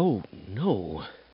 Oh, no.